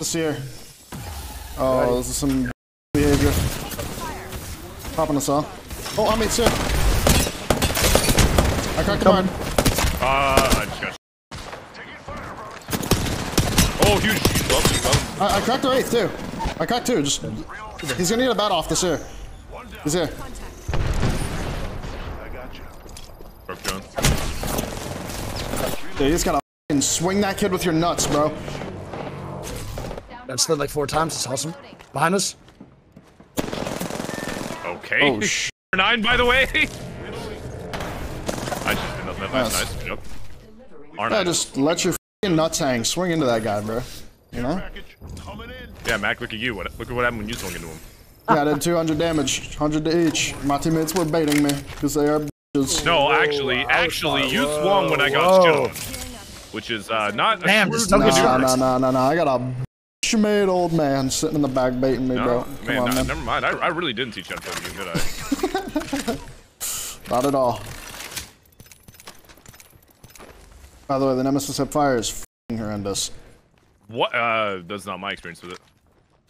This here. Oh, this is some behavior. Popping us all. Oh, I'm eight, sir. I cracked the barn. Uh, I just got. Oh, huge, bump, huge. I, I cracked the eighth, too. I cracked two. Just, he's gonna need a bat off this here. He's here. Broke John. Dude, he's gotta f***ing swing that kid with your nuts, bro. That slid like four times. It's awesome. Behind us. Okay. Oh, sh- Nine, by the way. I just did nothing. That's Nice. nice. Good job. Aren't Yeah, I? just let your f***ing nuts hang. Swing into that guy, bro. You know? Yeah, Mac. Look at you. What? Look at what happened when you swung into him. Yeah, I did 200 damage, 100 to each. My teammates were baiting me because they are bitches. No, actually, actually, you swung when I got whoa. shit on, which is uh, not. a Damn, shrewd just don't move. get Nah, nah, nah, nah, nah. I got a bitch made old man sitting in the back baiting me, No, bro. Come man, on, nah, man. never mind. I, I really didn't teach you how to play the game, did I? Not at all. By the way, the Nemesis Hip Fire is f***ing horrendous. What? Uh, that's not my experience with it.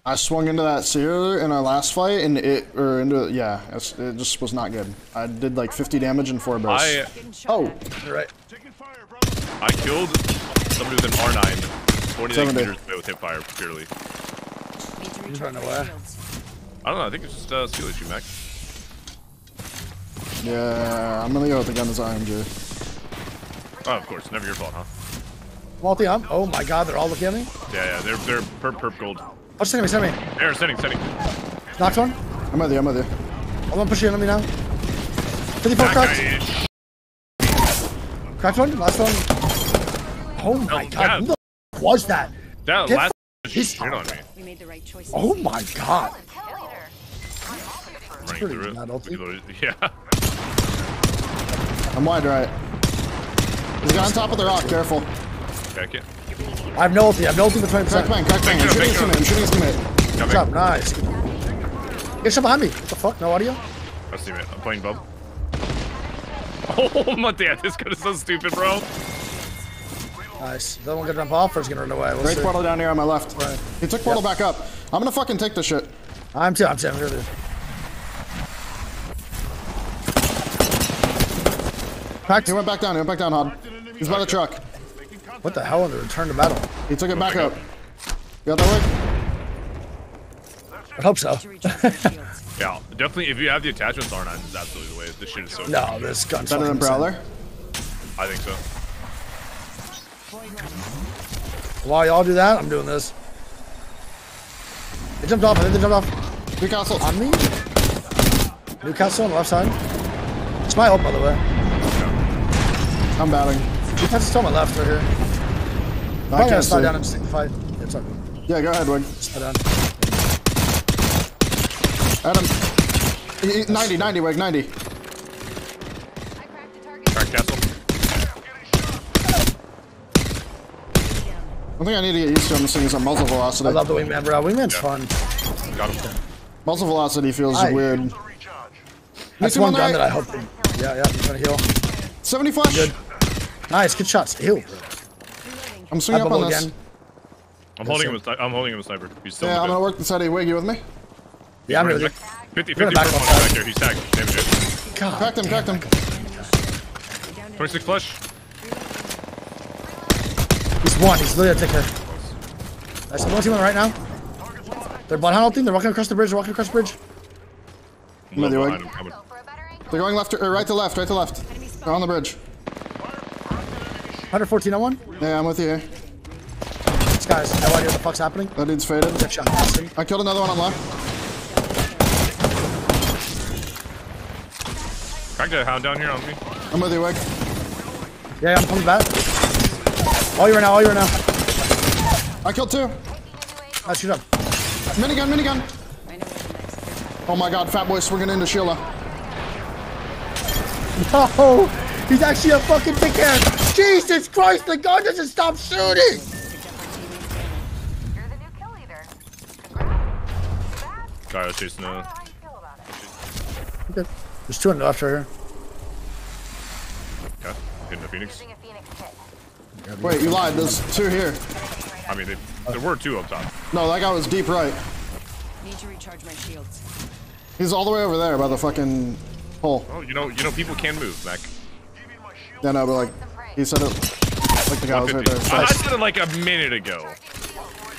I swung into that seer in our last fight, and it, or into, yeah, it's, it just was not good. I did like 50 damage in four bursts. I oh, You're right. I killed somebody with an R9, 49 Seventy. meters away with hip fire purely. He's running away. I don't know. I think it's just a skill issue, Mac. yeah, I'm gonna go with the gun as IMG. Oh, of course. Never your fault, huh? Multi up. Oh my god, they're all looking at me. Yeah, yeah. They're they're perp perp gold. Oh, send me, send me. There, setting, setting. Knocked one. I'm with you, I'm with you. I'm gonna push you on me now. 54 That cracked. guy is- Cracked one. Last one. Oh my Oh, god. God. Who the f- was that? That Get last f- shit on me. We made the right choice. Oh my god. Running pretty through it. mad, ulti. Yeah. I'm wide right. There's a guy on top of the rock, careful. Back it. I have no ulti. I have no ulti for 20%. Crack bang, crack bang. I'm you, shooting his thank teammate, I'm shooting his teammate. Good job. Nice. Get shot behind me. What the fuck? No audio? I see it. I'm playing bub. Oh my god, this gun is so stupid, bro. Nice. The other one gonna jump off or is gonna run away? We'll Great see. portal down here on my left. Right. He took portal back up. I'm gonna fucking take this shit. I'm too. I'm too. I'm here. dude. Cracked. He went back down, he went back down, Hod. He's by the truck. What the hell in the return to battle? He took it back up. You got that way? I hope so. Yeah, definitely. If you have the attachments, R9 is absolutely the way. This shit is so. no, this gun's Better than fucking Prowler? I think so. While y'all do that, I'm doing this. They jumped off. I think they jumped off Newcastle. on me. Newcastle on the left side. It's my ult, by the way. I'm batting. Newcastle's still on my left right here. I I'm gonna can't slide down and stick the fight. Yeah, it's okay. Yeah, go ahead, Wig. Slide down. Adam. He- he- 90, 90, Wig, 90. Crack castle. I think I need to get used to him seeing some muzzle velocity. I love the wingman, bro. Wingman's fun. Got him. Muzzle velocity feels Aye. weird. That's one gun there. that I hope. They, yeah, yeah. He's gonna heal. 70 flash. Good. Nice. Good shots. Heal. bro. I'm swinging up on bubble this. again. I'm holding him. With, I'm holding him with sniper. He's still. Yeah, I'm gonna work the side of Wig. You with me? Yeah, I'm bit. really. 50, 50 back back, off there. He's tagged. Damage it. God. Cracked him, cracked him. 26 flush. He's one. He's literally a ticker. Nice. I'm team on right now. They're behind team. They're walking across the bridge. They're walking across the bridge. I'm With you, behind Wig. him, coming. They're going left to, or right to left, right to left. They're on the bridge. 114 on one. Yeah, I'm with you here. This guy's no idea what the fuck's happening. That dude's faded. Good shot. I killed another one on left. Cracked a hound down here on me. I'm with you, Wig. Yeah, I'm coming back. All you right now. All you right now. I killed two. Nice shoot up. Minigun, minigun. Oh my god, Fat Boy swinging into Sheila. No, he's actually a fucking dickhead. Jesus Christ, the gun doesn't stop shooting. You're the new kill leader. Congrats. That's Guy was chasing how a. I feel about it. Okay. There's two on the left right here. Okay. Hitting the phoenix. Wait, you lied. There's two here. I mean, they, there were two up top. No, that guy was deep right. Need to recharge my shields. He's all the way over there by the fucking hole. Oh, you know, you know, people can move, Mac. Yeah, no, but like, he said it like the guy was right there. 150. I, I said it like a minute ago.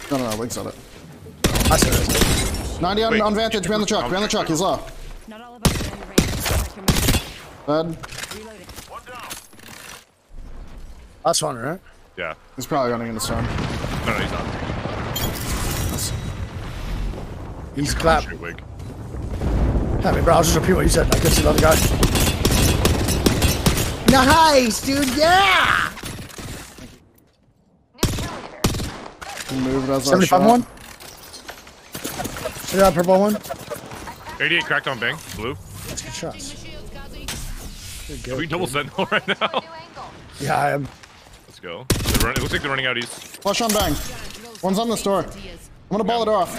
No, no, no, Wig said it. I said it. 90 on, Wait. on Vantage, behind the truck, behind the truck, he's low. Not all of us are in the range. Check your mark. Dead. Reloading. That's one, right? Yeah. He's probably running in the sun. No, no, he's not. He's clap. Shoot, wig. I mean, bro, I'll just repeat what you said. I could see the guy. Nice, dude. Yeah. New kill moved as 75 one. See that purple one? 88 cracked on bang. Blue. That's good shots. Good, good, Are we double good. sentinel right now? Yeah, I am. Let's go. They're it looks like they're running out east. Flush on bang. One's on this door. I'm gonna ball it off.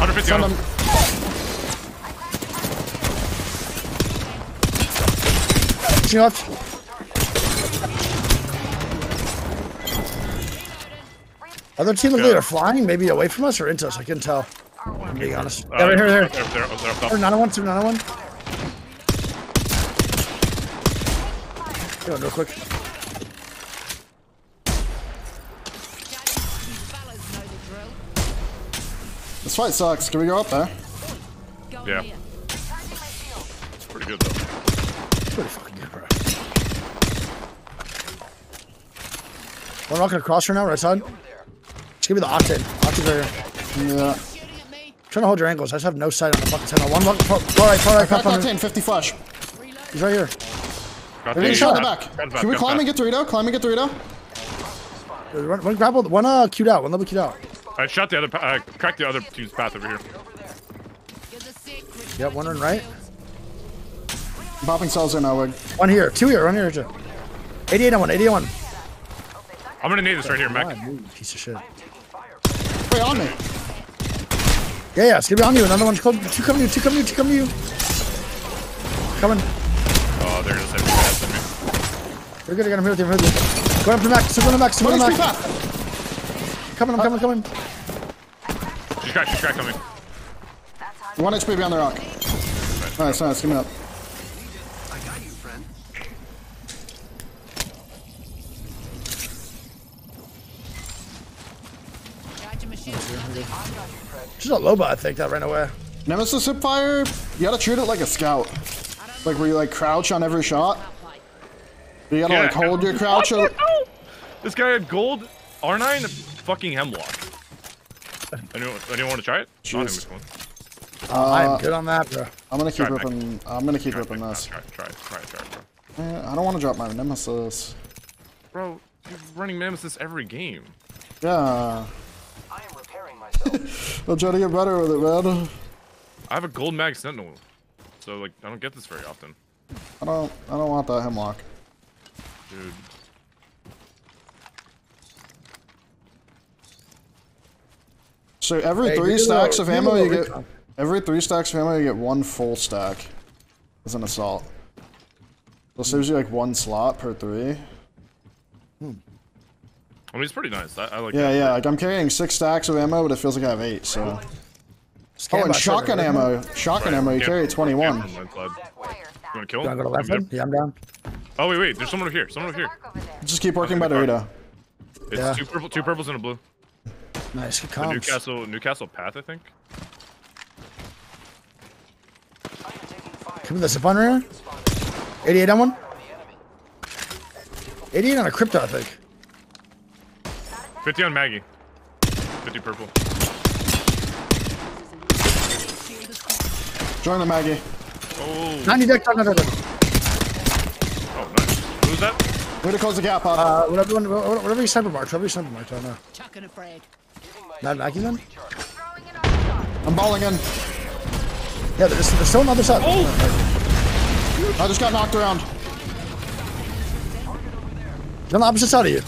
150 Send on him. him. Pushing left. Other team look like they're flying, maybe away from us or into us. I couldn't tell. I'm being honest. Uh, Yeah, right here, They're, there. they're, they're up top. Or 901, 291. Go real quick. This fight sucks. Can we go up there? Yeah. It's pretty good though. Pretty fucking good, bro. One rocking across right now, right side. Just give me the octane. Octane's right here. Yeah. trying to hold your angles. I just have no sight on the fucking tunnel. One rock, far, far right, far right, Crack far right. octane, 50 flash. He's right here. Got They're getting the- shot in the back. got back, Can we climb back. and get Dorito? Climb and get Dorito? One, one grapple, one uh, queued out, one level queued out. I shot the other, pa- uh, cracked the other team's path over here. Yep, one on right. I'm popping cells in now, Wig. One here, two here, one here. Joe. 88 on one, 88 on one. I'm gonna need this right here, Mac. Piece of shit. Wait, on me. Yeah, yeah, it's gonna be on you. Another one's close. Two coming to you, two coming to you, two coming to you. Coming. Oh, there it is. Every pass on me. You're good, I got him here with you, I'm here with you. Going up to the max, super on the max, super on One the max. path. Coming, I'm coming, coming. She's cracked. She's cracked on me. One HP behind the rock. Nice, nice. Give me up. She's a Loba, I think, that ran away. Nemesis hipfire, you gotta treat it like a scout. Like where you like crouch on every shot. You gotta Yeah. like hold your crouch. What the? This guy had gold, R9, fucking Hemlok. Anyone, anyone want to try it? Not him, Jeez. this. I am uh, good on that, bro. I'm gonna keep Try it, Mike. ripping. I'm gonna keep Try ripping Mike. this. Try it, try it, try it, try bro. I don't want to drop my nemesis. Bro, you're running Nemesis every game. Yeah. I am repairing myself. I'm trying to get better with it, man. I have a gold mag sentinel, so like I don't get this very often, I don't. I don't want that Hemlok. Dude. So every Hey, three give me a stacks little- of give me a ammo, you get recon. every three stacks of ammo, you get one full stack as an assault. So it saves you like one slot per three. I mean, it's pretty nice. I, I like. Yeah, that. yeah. Like I'm carrying six stacks of ammo, but it feels like I have eight. So. Oh, Stand and by, shotgun trigger. ammo. Shotgun ammo. You Yeah, carry 21. from. You wanna kill You him? wanna go to left I'm side? good. Yeah, I'm down. Oh wait, wait. There's someone over here. Someone over here. Over. Just keep working by Dorito. It's Yeah. two purple, two purples and a blue. Nice, good comps. Newcastle, Newcastle path, I think. Come in the zip on right 88 on one. 88 on a crypto, I think. 50 on Maggie. 50 purple. Join the Maggie. Oh, 90 deck, no, no, no, no. oh, nice. Who's that? Way to close the gap, Pop. Uh, whatever, whatever, whatever you sniper marked, whatever you sniper marked, I don't know. Chucking a frag. Not Mackie then? Throwing an arc shot. I'm balling in. Yeah, they're, still on the other side. I just got knocked around. They're on the opposite side of you.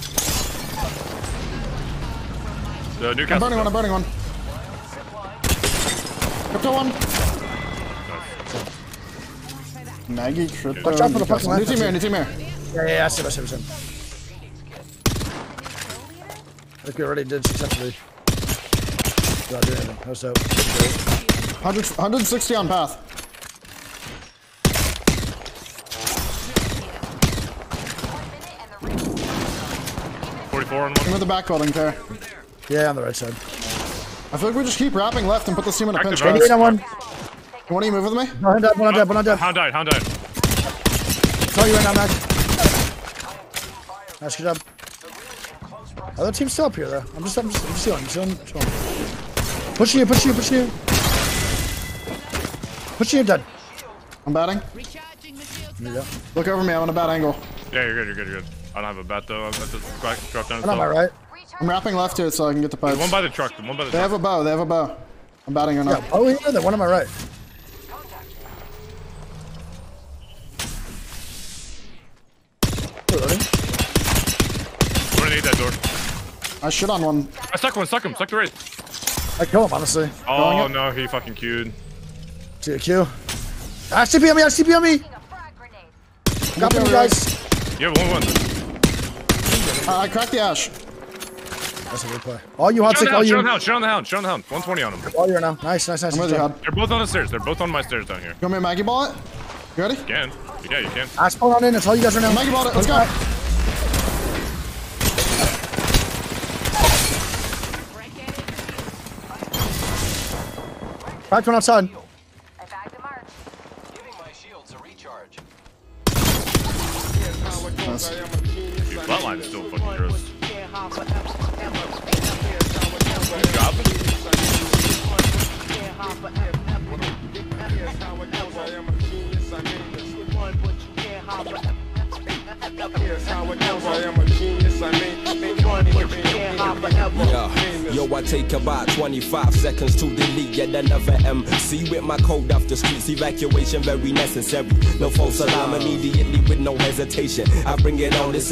The I'm burning one. I'm burning one. Crypto one. Maggie, crypto. Watch out for the fucking Newcastle. New left, team here. actually. New team here. Yeah, yeah, yeah, I see him, I see him, I see him. I think we already did successfully. Without doing anything. That was dope. 100, 160 on path. One minute and the ring is 44 on I'm one. at the back building there. Yeah, on the right side. I feel like we just keep wrapping left and put this team in a pinch, Active, guys. Eight on one. You want to move with me? No, one dead, one on dead, one on dead. Hound died, hound died. Tell you right now, Max. Nice, good job. Other team's still up here, though. I'm just, I'm just, I'm just chilling, chilling, chilling. Pushing you, pushing you, pushing you. Pushing you, dead. I'm batting. There you go. Look over me. I'm on a bad angle. Yeah, you're good, you're good, you're good. I don't have a bat though. I'm at the back, drop down. One on my right. I'm wrapping left here so I can get the pipes. One by the truck, the one by the They truck. have a bow. They have a bow. I'm batting or Yeah, not. oh, here, the one on my right. Reloading. I'm gonna need that door. I shit on one. I stuck one, stuck him, stuck the raid. I kill him, honestly. Oh no, he fucking queued. See a Q. Ah, CP on me, ah, CP on me. a frag. Got Okay, me, guys. You have one, one. Uh, I cracked the ash. That's a good play. All you hot Shut sick, on all the you. hound, shut on the hound, shut on the hound. 120 on him. All you right now. Nice, nice, nice. With nice you, They're both on the stairs. They're both on my stairs down here. You want me to Maggie ball it? You ready? You can. Yeah, you can. Ah, spawn on in. That's all you guys right now. Maggie ball it. Let's go. Back one outside. I bagged a mark. Giving my shields a recharge. Dude, flatline is still fucking gross. Good job. Yeah. Yo, I take about 25 seconds to delete yet another MC with my code off the streets. Evacuation very necessary. No false alarm immediately with no hesitation. I bring it on this.